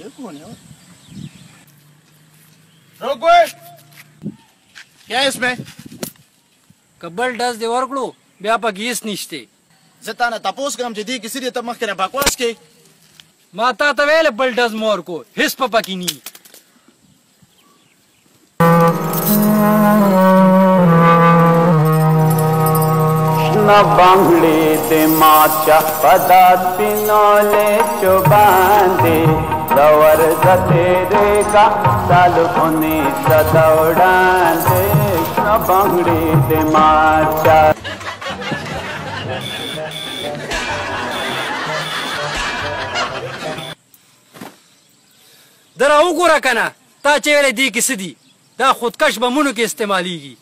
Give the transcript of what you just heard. ये कौन है रोको क्या है इसमें کبل ډز دی ورکړو بیا په گیس نشته زه تا نه تاسو کوم چې دې کسې ته مخ کنه بکواس کې ما تا ته ویل بل ډز مور کو هیڅ په پکی نی شنا باندې د ما چا پدا تیناله چوباندې दौर तेरे का साल उन्नी दौड़ान कृष्ण बंगड़ी दे माचा دراو ګوره کنه تا چې ویلې دی کې سدي دا خودکش بمونو کې استعماليږي